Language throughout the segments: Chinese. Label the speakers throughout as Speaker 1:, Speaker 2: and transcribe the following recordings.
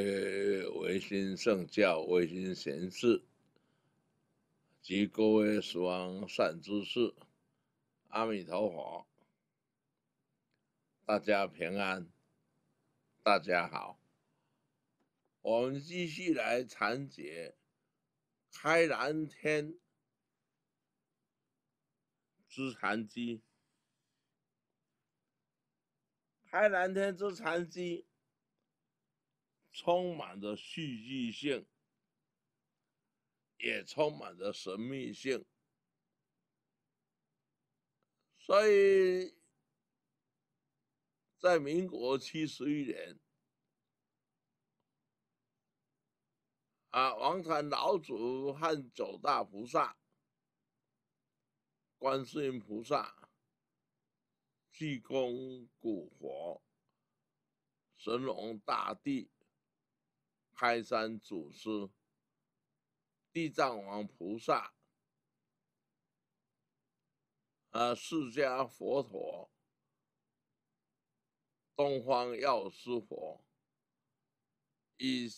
Speaker 1: 位维新圣教、维新贤士及各位死亡善知识，阿弥陀佛，大家平安，大家好。我们继续来阐解开蓝天之禅机，开蓝天之禅机。充满着戏剧性，也充满着神秘性，所以在民国七十一年，啊，王禅老祖和九大菩萨、观世音菩萨、济公古佛、神龙大帝。开山祖师、地藏王菩萨、啊，释迦佛陀、东方药师佛，以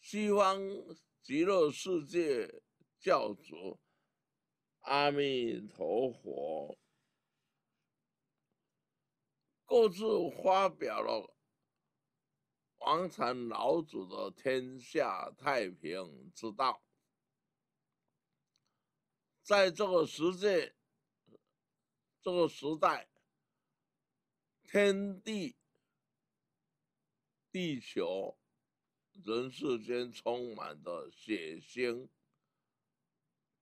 Speaker 1: 西方极乐世界教主阿弥陀佛，各自发表了。王禅老祖的天下太平之道，在这个世界、这个时代，天地、地球、人世间充满的血腥、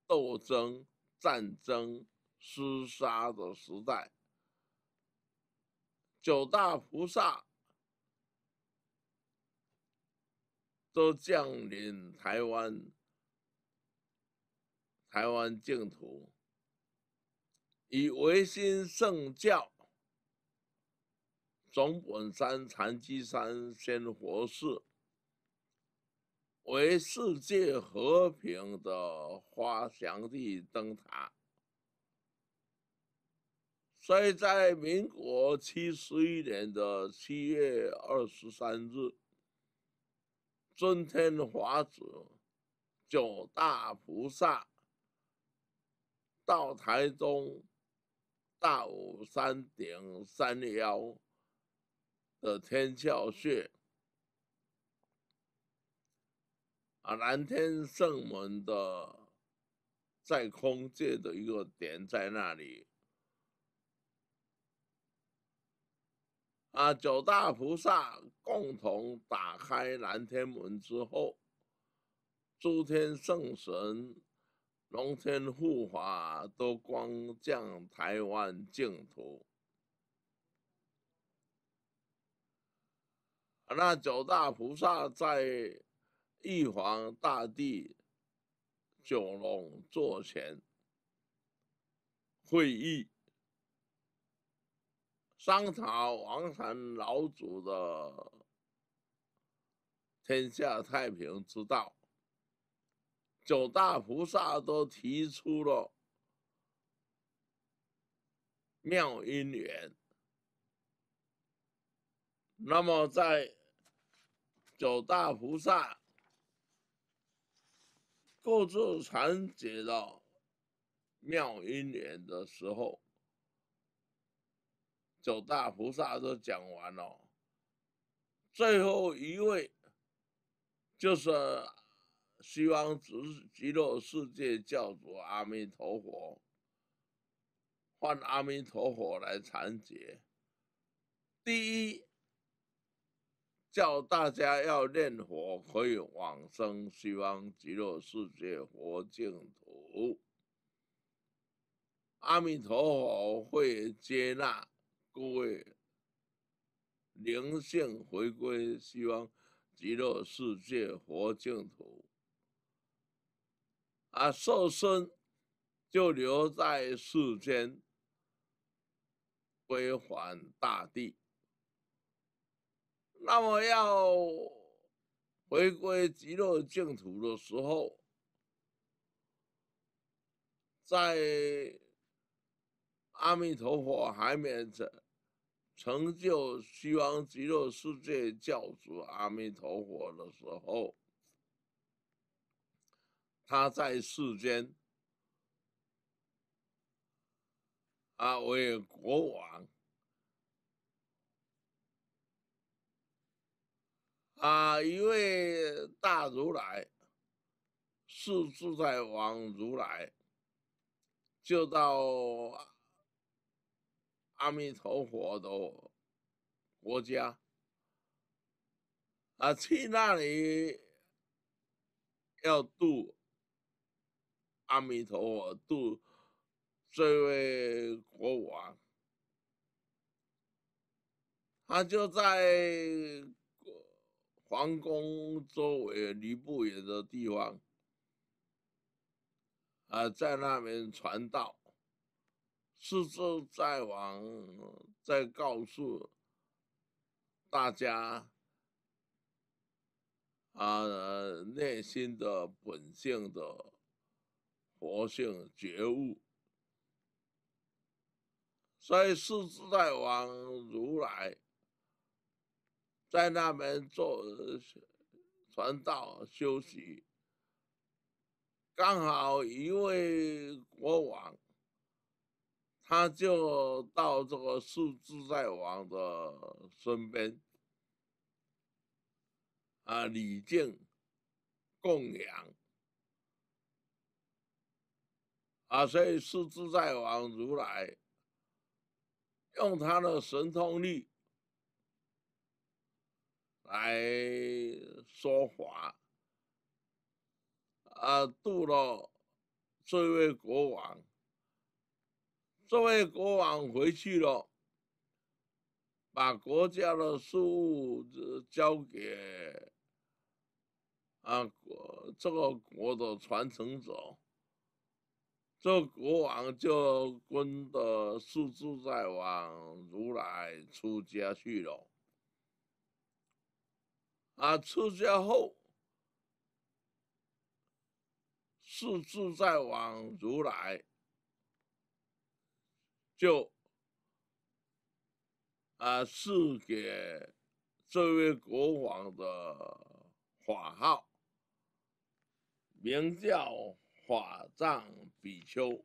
Speaker 1: 斗争、战争、厮杀的时代，九大菩萨。都降临台湾，台湾净土，以维新圣教总本山禅机山仙佛寺为世界和平的发祥地灯塔，所以在民国七十一年的七月二十三日。尊天华子九大菩萨到台中大武山顶山腰的天桥穴啊，蓝天圣门的在空界的一个点在那里。啊！九大菩萨共同打开南天门之后，诸天圣神、龙天护法都光降台湾净土。那九大菩萨在玉皇大帝九龙座前会议。商朝王禅老祖的天下太平之道，九大菩萨都提出了妙因缘。那么，在九大菩萨各自传解的妙因缘的时候，九大菩萨都讲完了，最后一位就是西方极极乐世界教主阿弥陀佛，换阿弥陀佛来阐解。第一，叫大家要念佛，可以往生西方极乐世界佛净土。阿弥陀佛会接纳各位灵性回归，希望极乐世界佛净土，啊，受身就留在世间，归还大地。那么要回归极乐净土的时候，在阿弥陀佛还没成成就西方极乐世界教主阿弥陀佛的时候，他在世间啊为国王啊一位大如来是自在王如来，就到。阿弥陀佛的国家啊，去那里要度阿弥陀佛，度这位国王，他就在皇宫周围离不远的地方啊，在那边传道。是自在王在告诉大家啊，内心的本性的佛性觉悟，所以是自在王如来在那边做传道修习，刚好一位国王。他就到这个世自在王的身边，啊，礼敬供养，啊，所以世自在王如来用他的神通力来说法，啊，度了这位国王。这位国王回去了，把国家的事务交给啊国这个国的传承者，这国王就跟着世自在王如来出家去了。啊，出家后，世自在王如来。就啊，赐给这位国王的法号，名叫法藏比丘。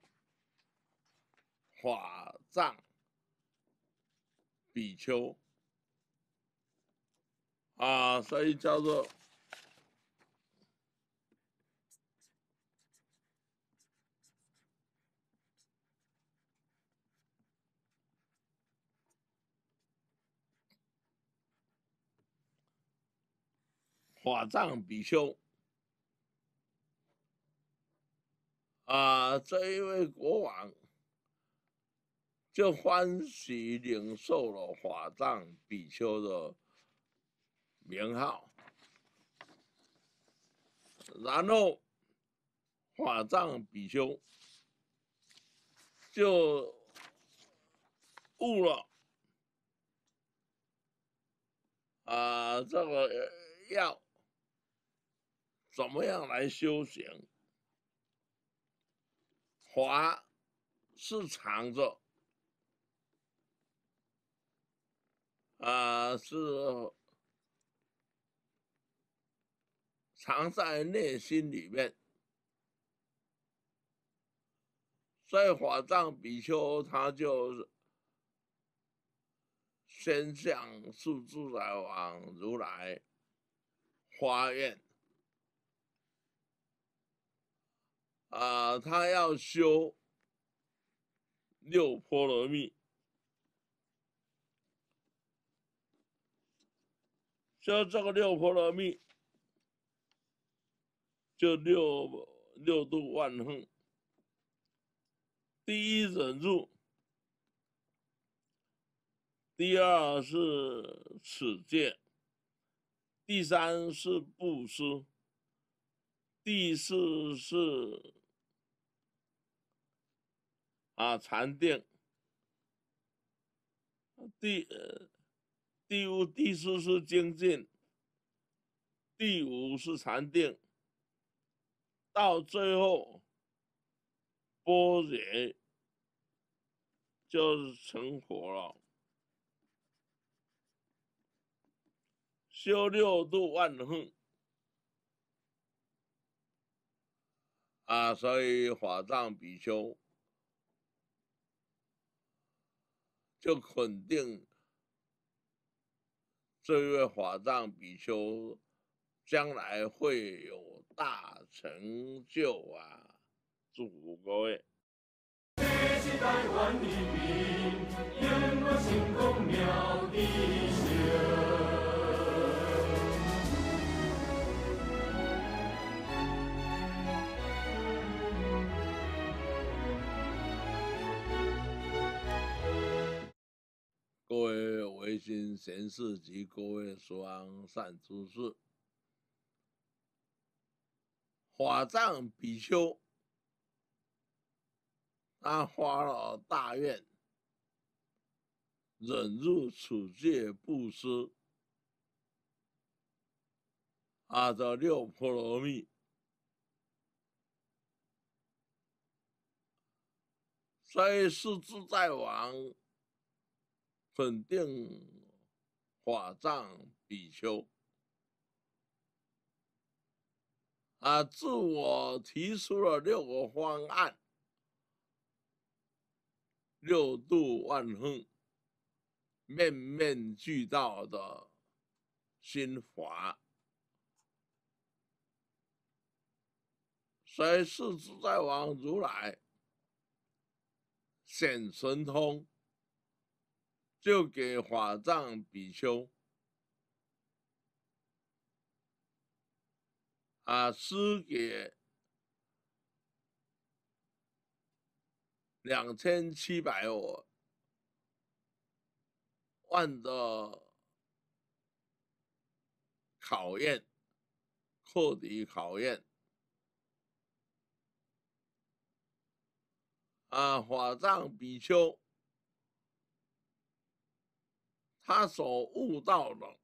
Speaker 1: 法藏比丘啊，所以叫做。法藏比丘啊，这一位国王就欢喜领受了法藏比丘的名号，然后法藏比丘就悟了啊，这个要。怎么样来修行？法是藏着，啊，是藏在内心里面。所以法藏比丘他就是先向世自在王如来发愿。啊，他要修六波罗蜜，修这个六波罗蜜，就六六度万恒。第一忍住，第二是持戒，第三是布施，第四是啊禅定，第第五、第四是精进，第五是禅定，到最后波若就是成佛了。修六度万行啊，所以法藏比丘就肯定这位法藏比丘将来会有大成就啊！祝福各位。贤士及各位所安善诸事，法藏比丘，他发了大愿，忍辱持戒布施，啊，这六波罗蜜，所以是自在王。肯定法藏比丘啊，自我提出了六个方案，六度万行，面面俱到的心法，所以是自在王如来显神通。就给法藏比丘啊施给两千七百万的考验，课题考验啊，法藏比丘。他所悟到的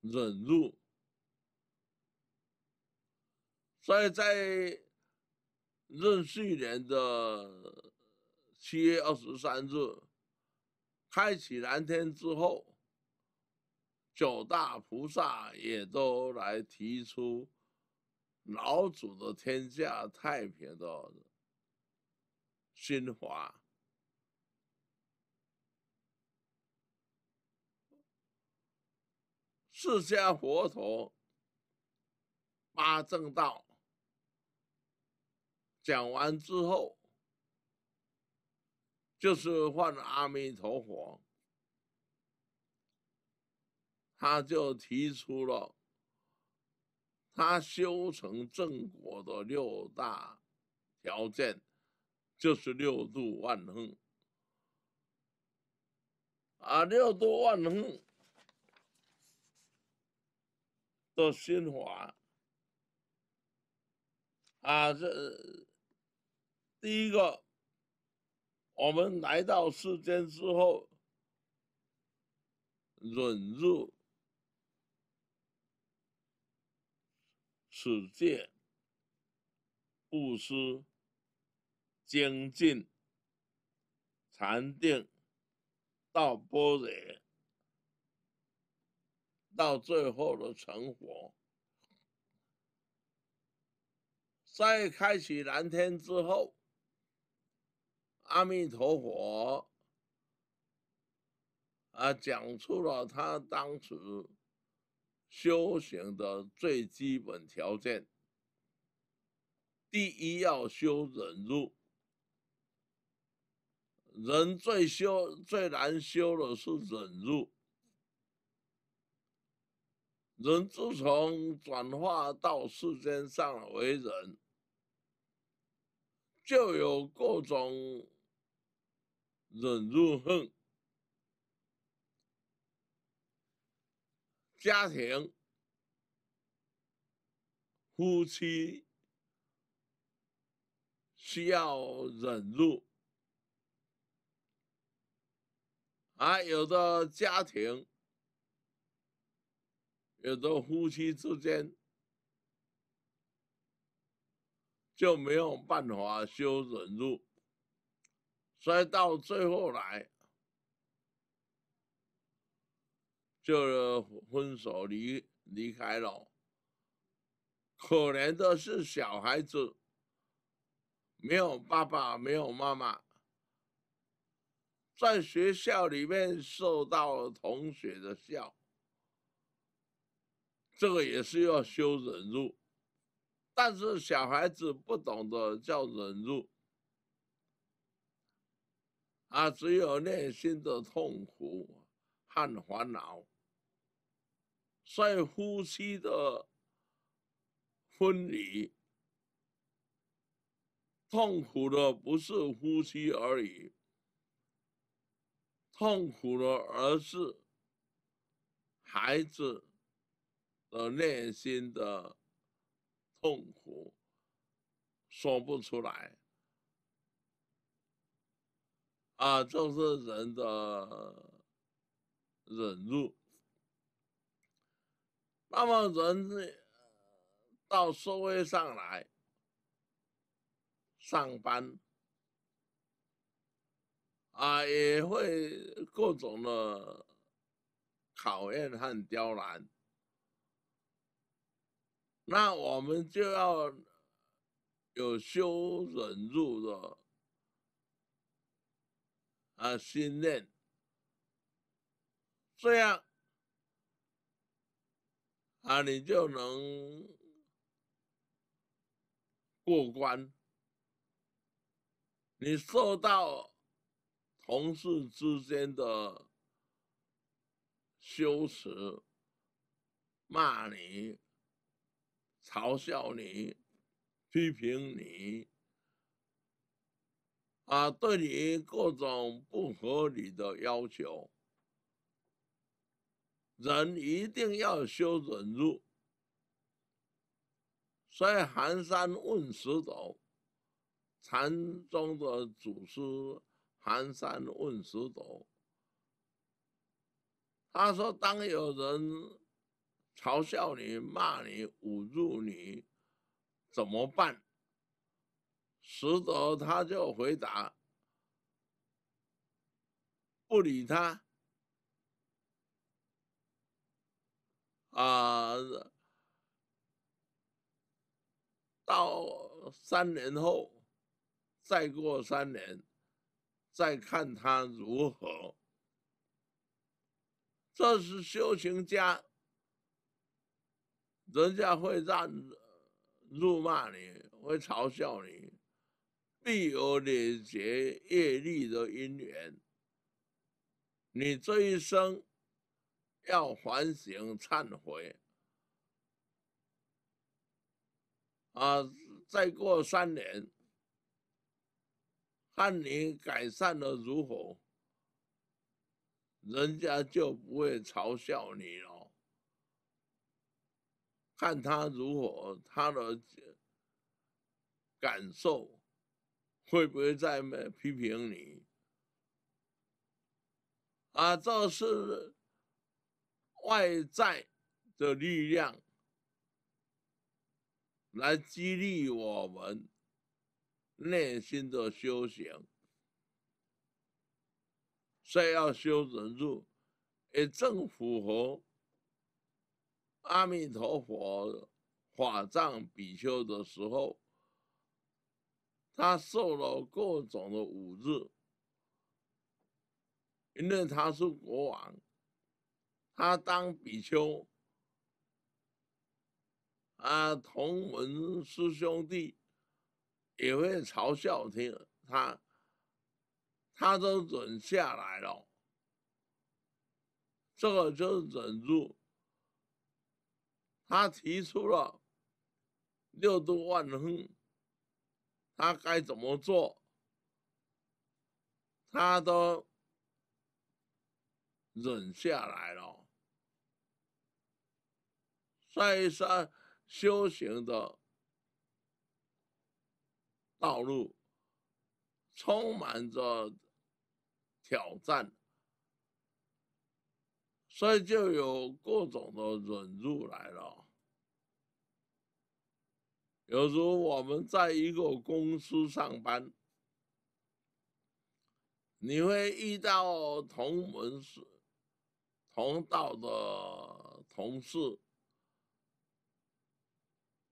Speaker 1: 忍辱，所以在壬戌年的七月二十三日开启蓝天之后，九大菩萨也都来提出老祖的天下太平的心法。释迦佛陀八正道讲完之后，就是换阿弥陀佛，他就提出了他修成正果的六大条件，就是六度万能啊，六度万能。的心法啊，这第一个，我们来到世间之后，忍辱、持戒、布施、精进、禅定，到般若。到最后的成佛，在开启蓝天之后，阿弥陀佛啊，讲出了他当时修行的最基本条件。第一要修忍辱，人最修最难修的是忍辱。人自从转化到世间上为人，就有各种忍辱恨，家庭、夫妻需要忍辱，啊，有的家庭。有的夫妻之间就没有办法修忍辱，所以到最后来就分手离离开了。可怜的是小孩子没有爸爸，没有妈妈，在学校里面受到了同学的笑。这个也是要修忍辱，但是小孩子不懂得叫忍辱，啊，只有内心的痛苦和烦恼。所以夫妻的分离，痛苦的不是夫妻而已，痛苦的而是孩子。的内心的痛苦说不出来啊，就是人的忍辱。那么人到社会上来上班啊，也会各种的考验和刁难。那我们就要有修忍辱的啊心念，这样啊你就能过关。你受到同事之间的羞耻、骂你。嘲笑你，批评你，啊，对你各种不合理的要求，人一定要修忍辱。所以寒山问石头，禅宗的祖师寒山问石头，他说：当有人。嘲笑你、骂你、侮辱你，怎么办？石头他就回答：不理他。啊，到三年后，再过三年，再看他如何。这是修行家。人家会让辱骂你，会嘲笑你，必有累劫业力的因缘。你这一生要反省忏悔啊！再过三年，看你改善的如何，人家就不会嘲笑你了。看他如何，他的感受会不会再批评你？啊，这是外在的力量来激励我们内心的修行，所以要修忍辱，也正符合。阿弥陀佛法藏比丘的时候，他受了各种的侮辱，因为他是国王，他当比丘，啊，同门师兄弟也会嘲笑听他，他都忍下来了，这个就忍住。他提出了六度万恨，他该怎么做，他都忍下来了。所以说，修行的道路充满着挑战。所以就有各种的忍辱来了。有时候我们在一个公司上班，你会遇到同门是同道的同事，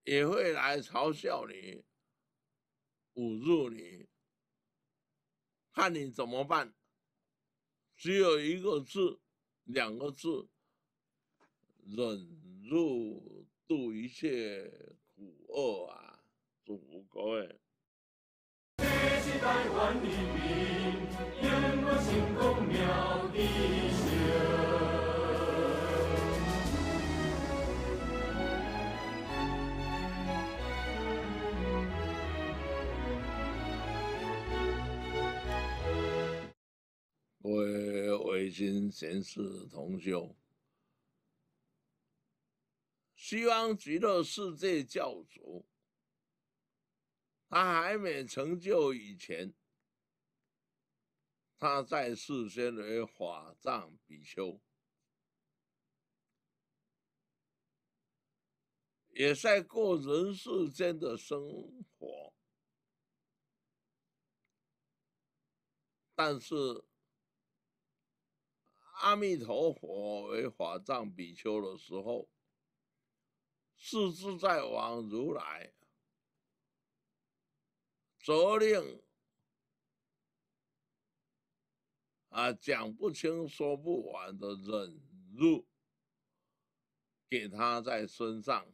Speaker 1: 也会来嘲笑你、侮辱你，看你怎么办。只有一个字。两个字，忍辱度一切苦厄啊！祝福各位。为维新贤士同修，西方极乐世界教主，他还没成就以前，他在世间为法藏比丘，也在过人世间的生活，但是。阿弥陀佛为法藏比丘的时候，是自在王如来责令啊，讲不清说不完的忍辱给他在身上，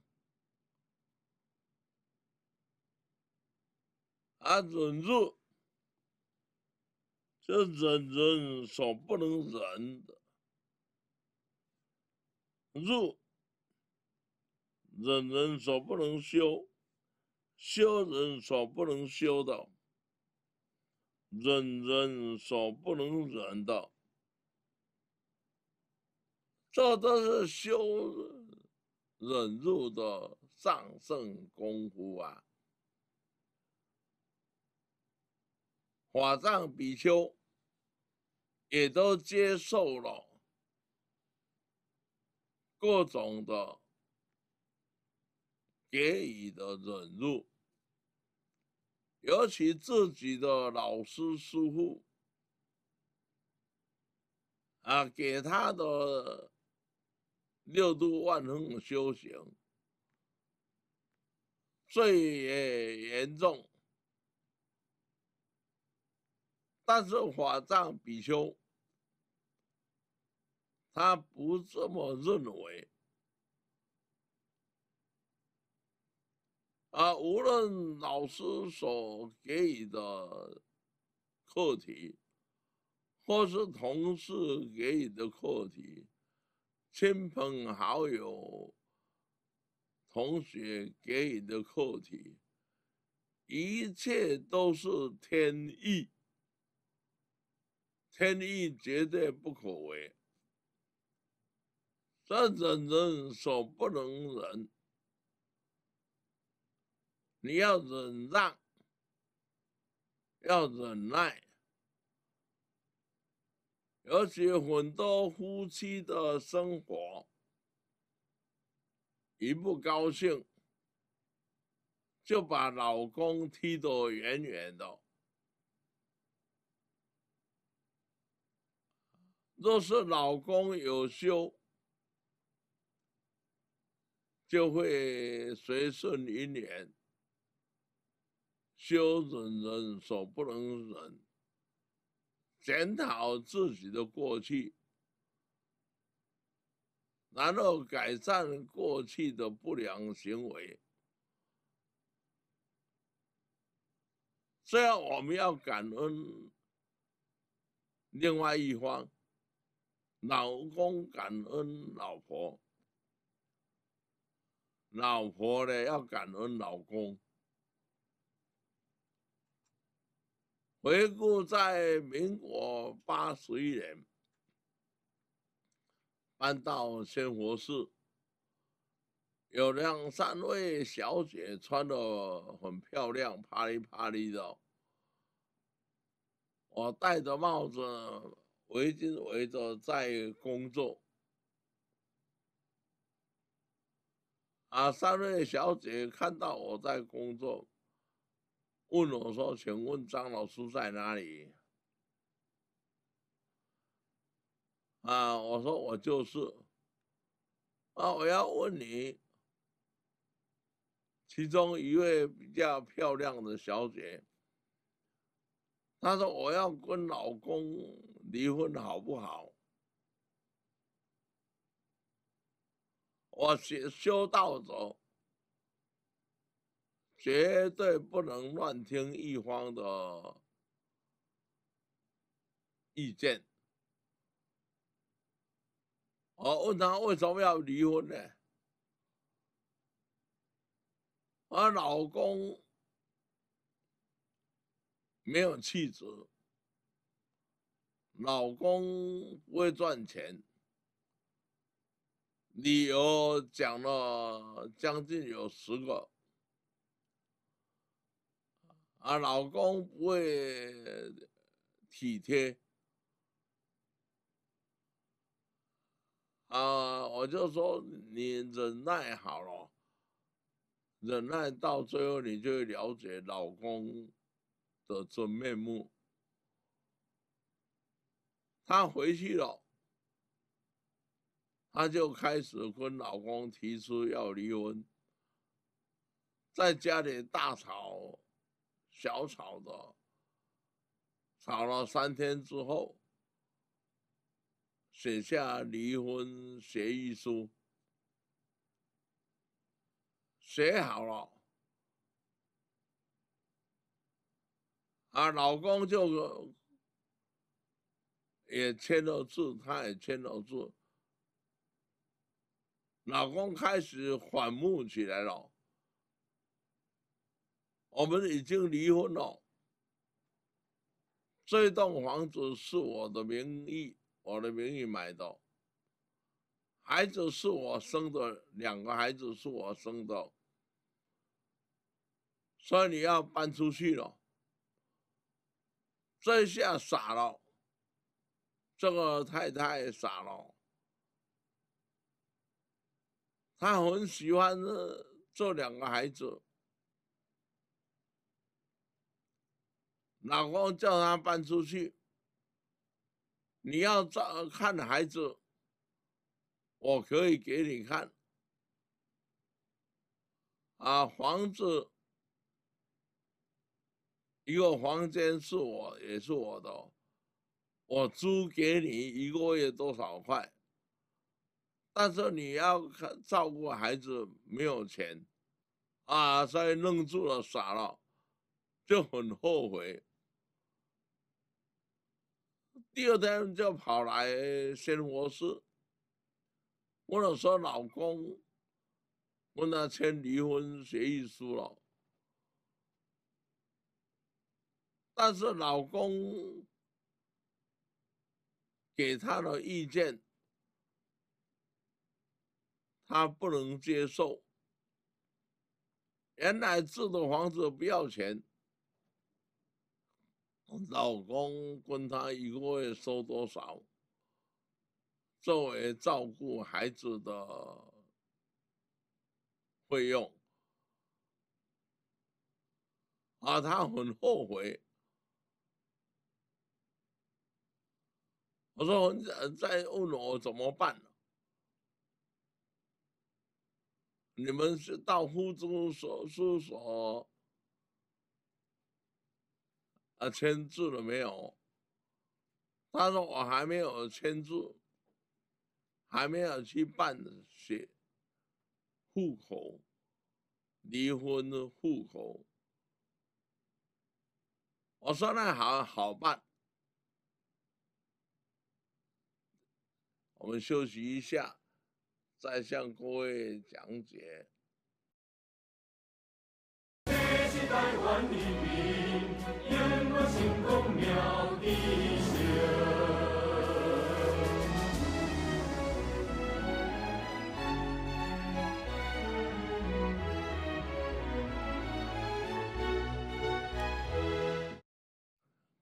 Speaker 1: 啊，忍辱。这忍人所不能忍的，入忍人所不能修，修人所不能修的，忍人所不能忍的，这都是修忍辱的上圣功夫啊！法藏比丘。也都接受了各种的给予的忍辱，尤其自己的老师师傅啊，给他的六度万恒修行最严重。但是法藏比丘，他不这么认为。啊，无论老师所给予的课题，或是同事给予的课题，亲朋好友、同学给予的课题，一切都是天意。天意绝对不可违，这忍人所不能忍。你要忍让，要忍耐，尤其很多夫妻的生活，一不高兴，就把老公踢得远远的。若是老公有修，就会随顺因缘，修忍人所不能忍，检讨自己的过去，然后改善过去的不良行为。这样我们要感恩另外一方。老公感恩老婆，老婆呢要感恩老公。回顾在民国八十一年搬到仙佛寺，有两三位小姐穿的很漂亮，啪里啪里的。我戴着帽子、围巾围着在工作。啊，三位小姐看到我在工作。问我说：“请问张老师在哪里？”啊，我说我就是。啊，我要问你，其中一位比较漂亮的小姐，她说我要跟老公离婚好不好？我修修道走。绝对不能乱听一方的意见。我问他为什么要离婚呢？我老公没有气质，老公不会赚钱，理由讲了将近有十个。啊，老公不会体贴啊，我就说你忍耐好了，忍耐到最后，你就会了解老公的真面目。他回去了，他就开始跟老公提出要离婚，在家里大吵。小吵的，吵了三天之后，写下离婚协议书，写好了，啊，老公就也签了字，他也签了字，老公开始反目起来了。我们已经离婚了，这栋房子是我的名义，我的名义买的，孩子是我生的，两个孩子是我生的，所以你要搬出去了。这下傻了，这个太太傻了，她很喜欢这两个孩子。老公叫他搬出去，你要照看孩子，我可以给你看。啊，房子一个房间是我也是我的，我租给你一个月多少块？但是你要看照顾孩子没有钱，啊，所以愣住了，傻了，就很后悔。第二天就跑来仙佛寺，我了说老公，问他签离婚协议书了，但是老公给他的意见，他不能接受。原来住的房子不要钱。老公问他一个月收多少，作为照顾孩子的费用，啊，他很后悔。我说再问我怎么办？你们是到户政所书所？啊，签字了没有？他说我还没有签字，还没有去办写户口，离婚的户口。我说那好好办，我们休息一下，再向各位讲解。
Speaker 2: 台湾人民，永远成功妙智胜。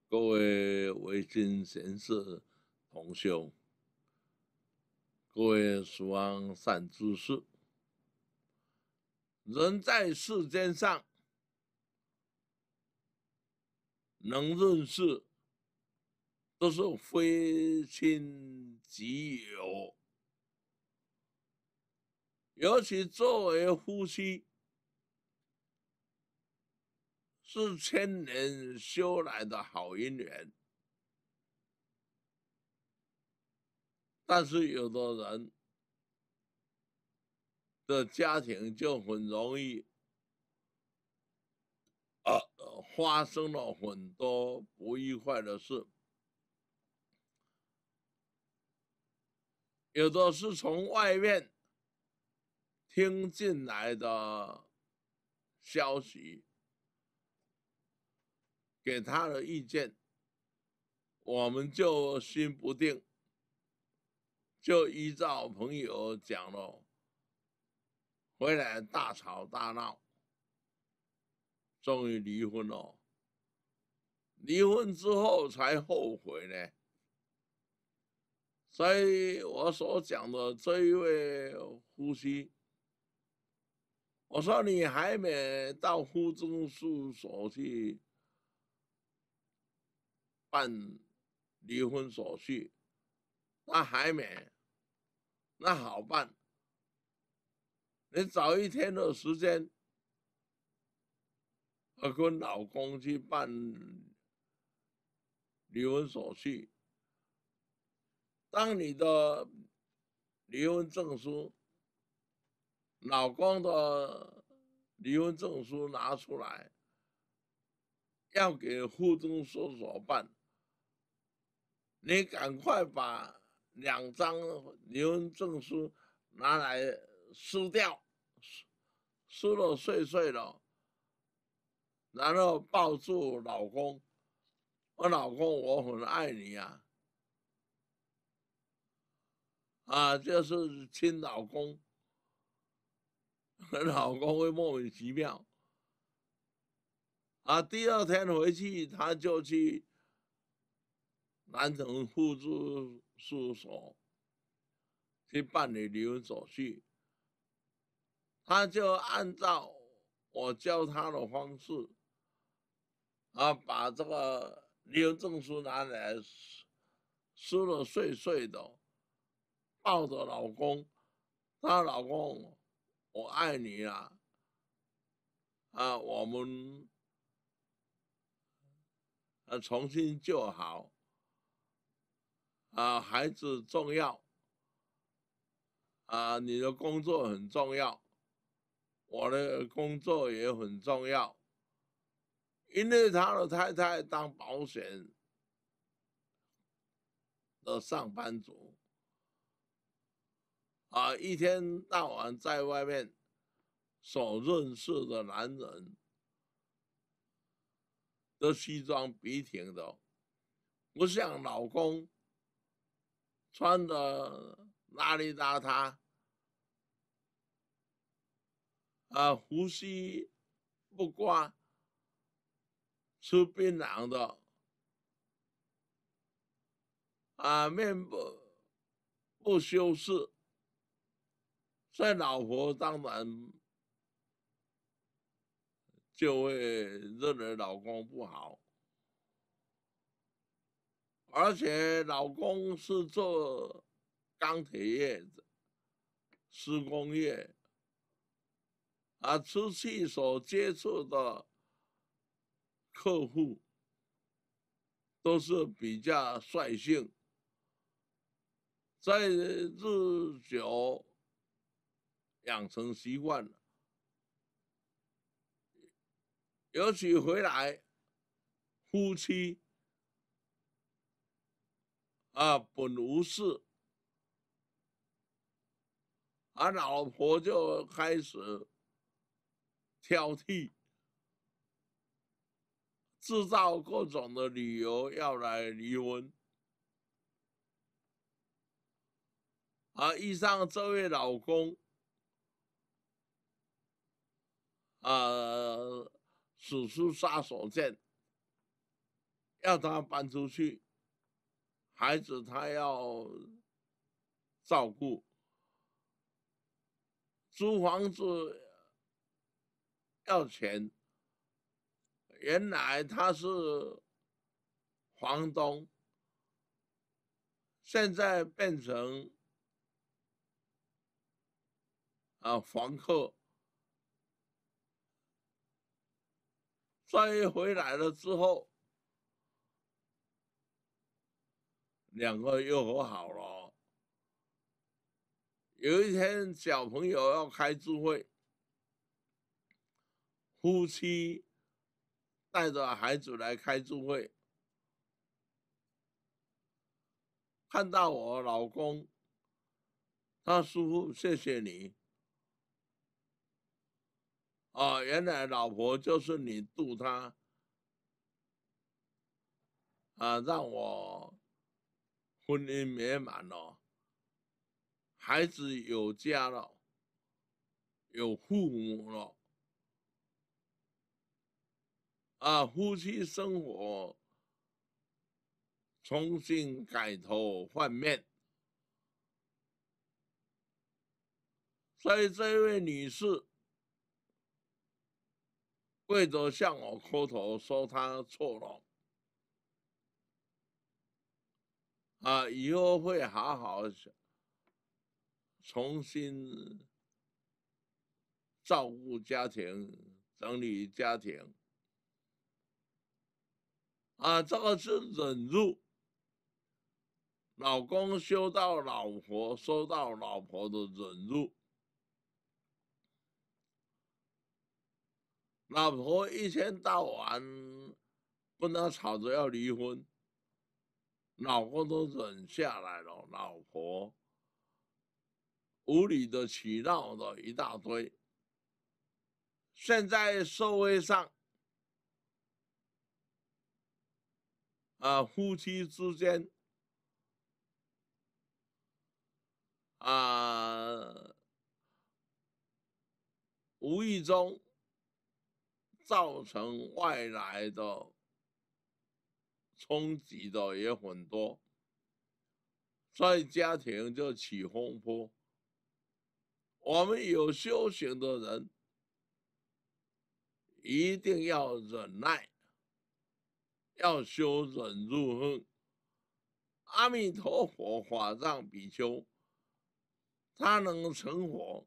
Speaker 1: 各位维经贤士同修，各位蜀王善知识，人在世间上能认识，都是非亲即友，尤其作为夫妻。是千年修来的好姻缘，但是有的人的家庭就很容易，呃，发生了很多不愉快的事，有的是从外面听进来的消息。给他的意见，我们就心不定，就依照朋友讲了，回来大吵大闹，终于离婚了。离婚之后才后悔呢。所以我所讲的这一位夫妻，我说你还没到户政事务所去。办离婚手续，那还没，那好办。你找一天的时间，跟老公去办离婚手续。当你的离婚证书、老公的离婚证书拿出来，要给户政事务所办。你赶快把两张离婚证书拿来撕掉，撕了碎碎了，然后抱住老公，我老公我很爱你啊，啊，就是亲老公，老公会莫名其妙，啊，第二天回去他就去。南城户主事务所去办理离婚手续，他就按照我教他的方式，啊，把这个离婚证书拿来撕了碎碎的，抱着老公，他老公，我爱你啊，啊，我们啊重新就好。啊，孩子重要，啊，你的工作很重要，我的工作也很重要，因为他的太太当保险的上班族，啊，一天到晚在外面所认识的男人，都西装笔挺的，不像老公。穿的邋里邋遢，啊，胡须不刮，吃槟榔的，啊，面部不修饰，所以老婆当然就会认为老公不好。而且老公是做钢铁业的施工业，啊，出去所接触的客户都是比较率性，在日久养成习惯了，尤其回来夫妻。啊，本无事，而老婆就开始挑剔，制造各种的理由要来离婚。而以上这位老公，呃，使出杀手锏，要他搬出去，孩子他要照顾，租房子要钱。原来他是房东，现在变成啊房客，所以回来了之后，两个又和好了。有一天，小朋友要开智慧，夫妻。带着孩子来开智会，看到我老公，他师傅谢谢你。啊，原来老婆就是你渡他，啊，让我婚姻美满了，孩子有家了，有父母了。啊，夫妻生活重新改头换面，所以这位女士跪着向我磕头，说她错了，啊，以后会好好重新照顾家庭，整理家庭。啊，这个是忍辱。老公修到老婆，收到老婆的忍辱。老婆一天到晚跟他吵着要离婚，老公都忍下来了。老婆无理的起闹的一大堆。现在社会上。啊，夫妻之间啊，无意中造成外来的冲击的也很多，所以家庭就起风波。我们有修行的人一定要忍耐。要修忍辱恨，阿弥陀佛法藏比丘，他能成佛，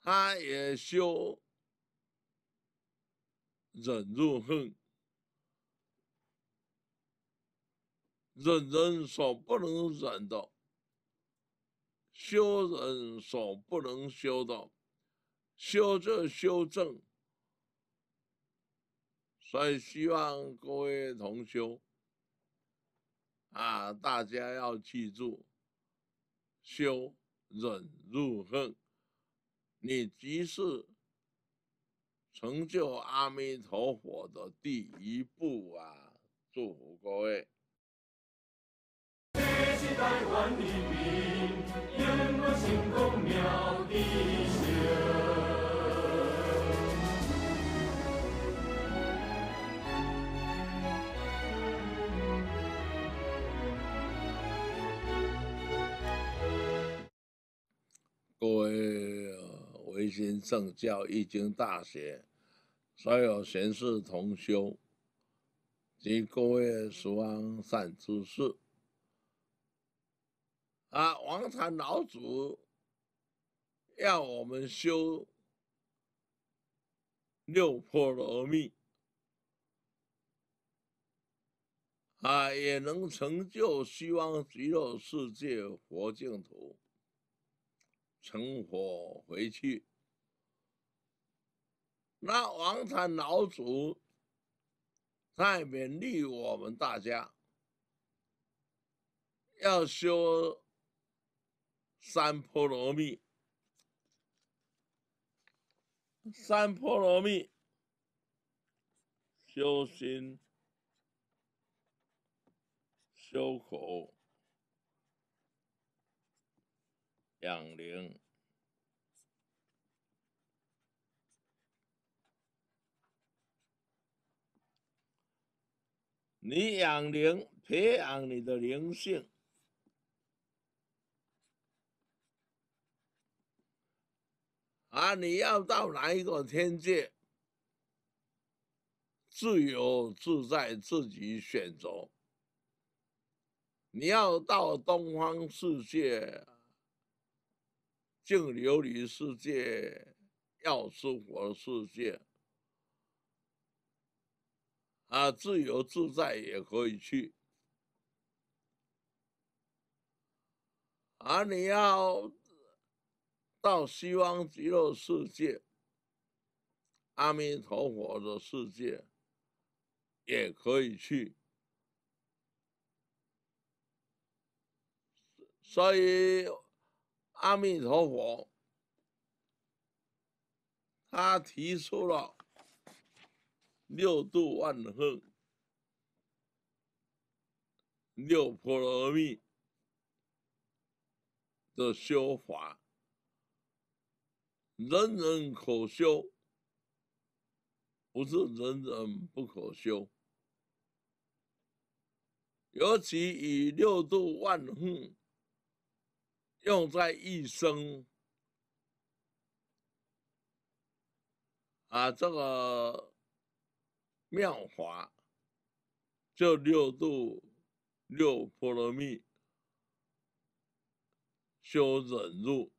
Speaker 1: 他也修忍辱恨，忍人所不能忍的，修人所不能修的，修这修正。所以希望各位同修啊，大家要记住，修忍辱恨，你即是成就阿弥陀佛的第一步啊！祝福各位。各位维新圣教易经大学所有贤士同修及各位十方善知识，啊，王禅老祖要我们修六波罗蜜，啊，也能成就西方极乐世界佛净土。成佛回去，那王禅老祖在勉励我们大家要修三波罗蜜。三波罗蜜修心、修口、养灵。你养灵，培养你的灵性。啊，你要到哪一个天界？自由自在，自己选择。你要到东方世界、净琉璃世界、药师佛世界，啊，自由自在也可以去。啊，你要。到西方极乐世界，阿弥陀佛的世界也可以去，所以阿弥陀佛他提出了六度万恒、六波罗蜜的修法。人人可修，不是人人不可修。尤其以六度万恒用在一生，啊，这个妙法就六度六波罗蜜修忍辱。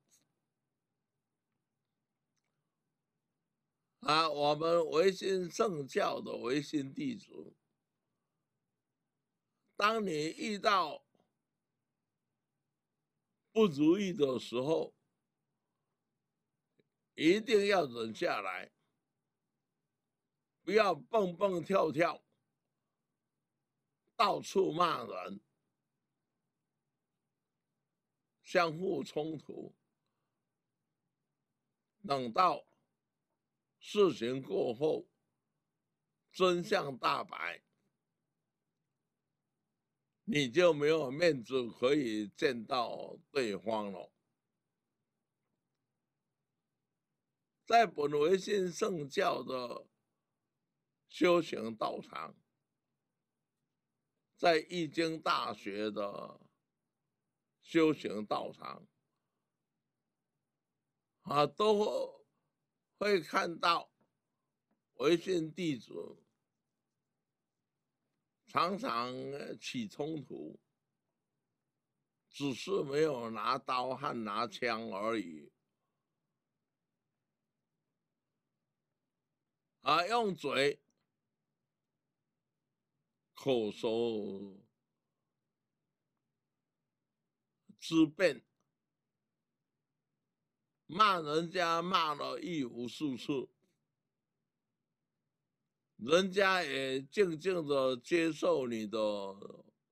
Speaker 1: 啊，我们维新圣教的维新弟子，当你遇到不如意的时候，一定要忍下来，不要蹦蹦跳跳，到处骂人，相互冲突，等到。事情过后，真相大白，你就没有面子可以见到对方了。在本维新圣教的修行道场，在易经大学的修行道场，啊，都。会看到微信弟子常常起冲突，只是没有拿刀和拿枪而已，而用嘴口舌之辩。骂人家骂了一无数次，人家也静静的接受你的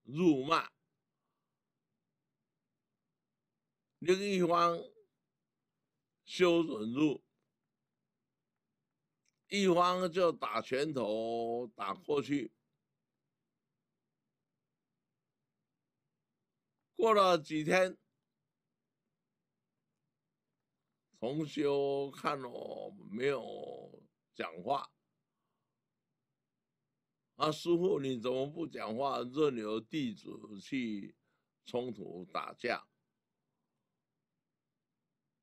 Speaker 1: 辱骂。另一方修忍辱，一方就打拳头打过去。过了几天。同修看我没有讲话，啊，师傅你怎么不讲话？任由弟子去冲突打架，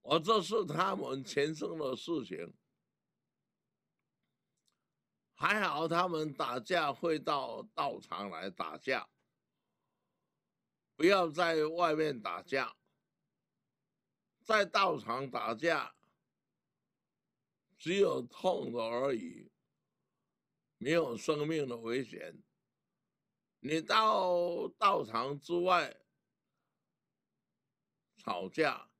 Speaker 1: 我这是他们前生的事情。还好他们打架会到道场来打架，不要在外面打架。在道场打架，只有痛的而已，没有生命的危险。你到道场之外吵架，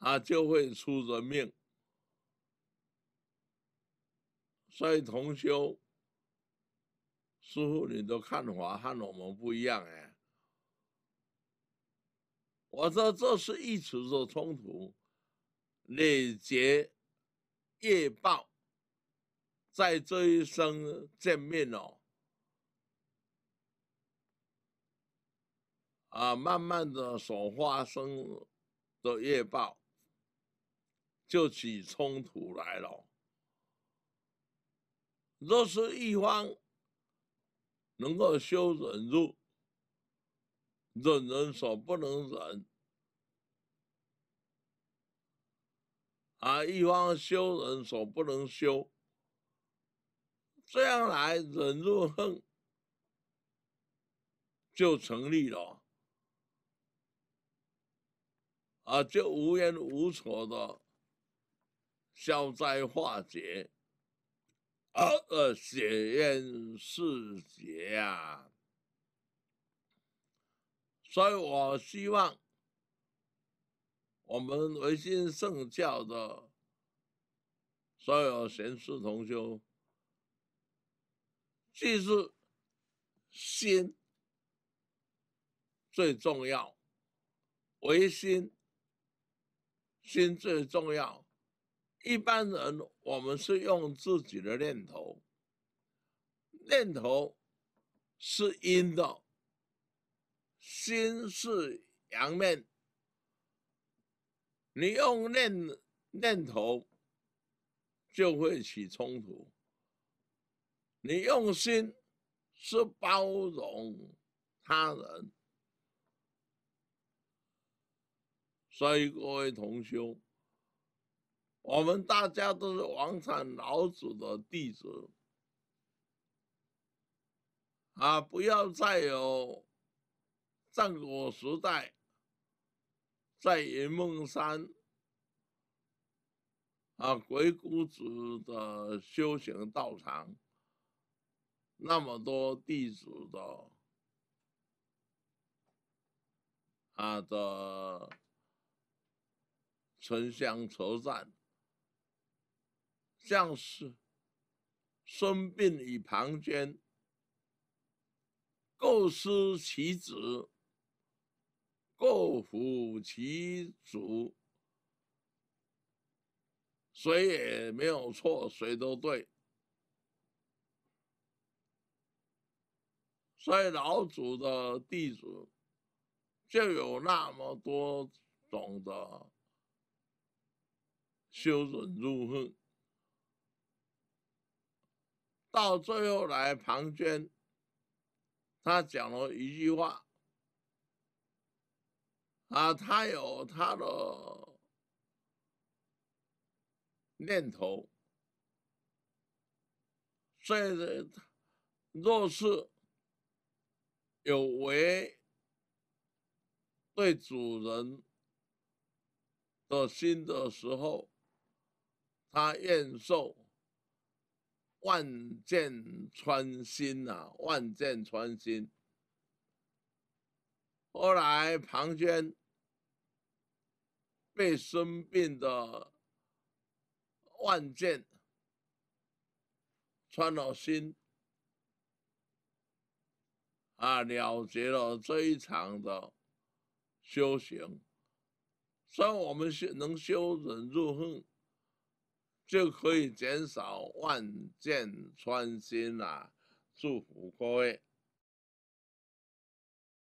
Speaker 1: 啊，就会出人命。所以同修，师傅，你的看法和我们不一样哎。我说这是一时的冲突，累劫业报在这一生见面哦，啊，慢慢的所发生的业报，就起冲突来了。若是一方能够修忍辱，忍人所不能忍，啊，一方修人所不能修，这样来忍辱恨就成立了，啊，就无缘无所的消灾化解。呃，血冤世结啊！所以我希望我们维新圣教的所有贤士同修，记住心最重要，唯心心最重要。一般人，我们是用自己的念头，念头是阴的，心是阳面。你用念念头，就会起冲突。你用心是包容他人，所以各位同修。我们大家都是王禅老祖的弟子啊！不要再有战国时代在云梦山啊鬼谷子的修行道场，那么多弟子的啊的城乡车站。像是孙膑与庞涓各司其职，各服其主，谁也没有错，谁都对。所以老祖的弟子就有那么多种的修忍入恨。到最后来，庞涓他讲了一句话啊，他有他的念头，所以若是有违对主人的心的时候，他愿受。万箭穿心呐，万箭穿心。后来庞涓被孙膑的万箭穿了心，啊，了结了最长的修行。虽然，我们修能修忍入恨。就可以减少万箭穿心啦！祝福各位。